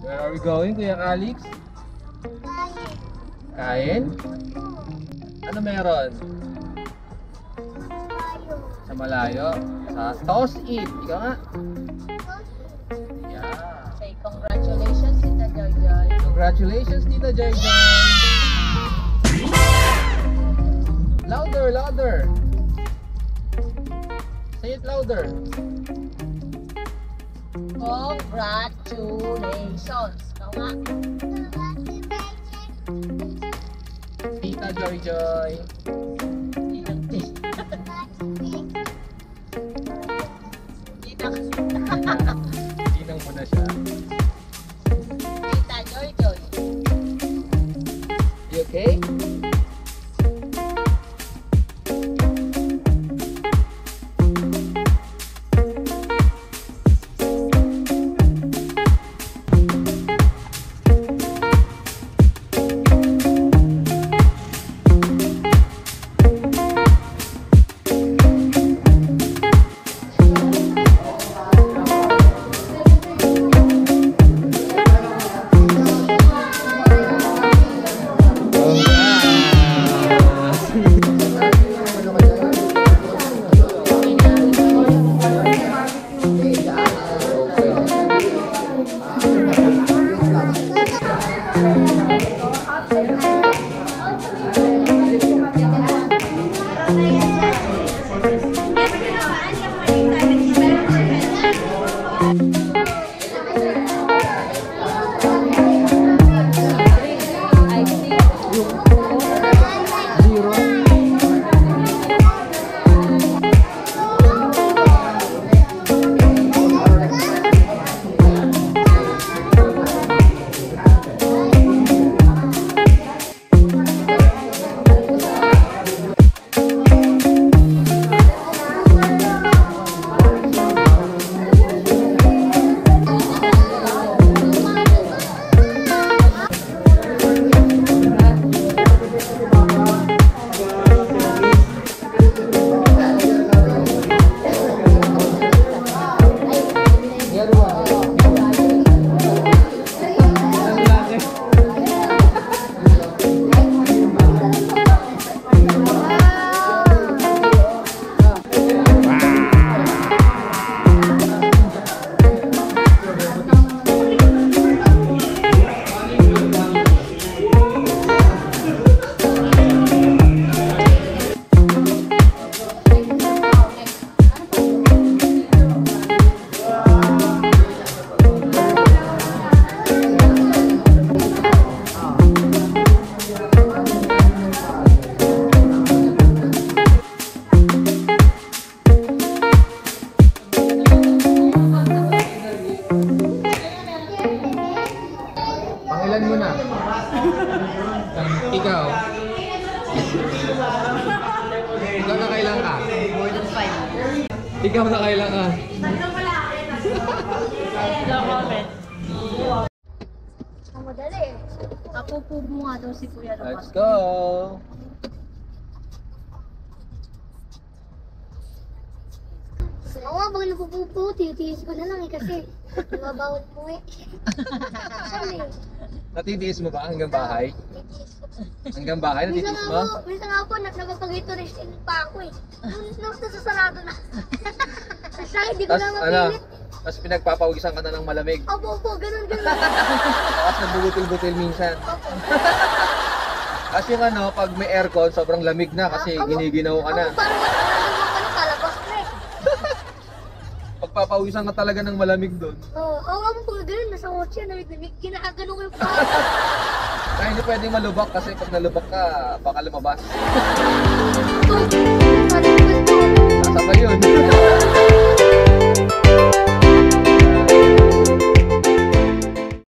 Where are we going, Kuya Alex? Kain? Ano meron? Sa malayo? Sa toss it. Ikaw nga. Yeah. Say congratulations, Tita Joy Joy. Congratulations, Tita Joy Joy. Louder, louder. Say it louder. Congratulations. Nga. Tita Joy Joy. Ginang mo na siya. Zero. See. Pangilan mo na. Ikaw. Ikaw na kailan ka? More than five. Ikaw na kailan ka? No comment. Ang madali. Ako po mo nga daw si Kuya Let's Romas. go! Ako nga, pag napupupo, titiis ko na lang eh kasi nababawal po eh. Saan eh? Natitiis mo ba hanggang bahay? Titiis ko. Hanggang bahay, Minsan natitiis nga mo? po, minsan nga po, nag- napapagito rin pa ako eh. Nung nung nasasarado na. Sa hindi ko Tapos na ano, mapilit. tapos pinagpapawisan ka na ng malamig. Opo, opo, ganun, ganun. Tapos nabubutil-butil minsan. Opo. Kasi yung ano, pag may aircon, sobrang lamig na kasi Ako- giniginaw ka na. Ako parang ano mo ka na, palabas na eh. Pagpapawisan ka talaga ng malamig doon. Oo, ako nga po pag ganun, nasa kotse, namig-namig, ginagano ko yung pa. Kaya hindi pwedeng malubak kasi pag nalubak ka, baka lumabas.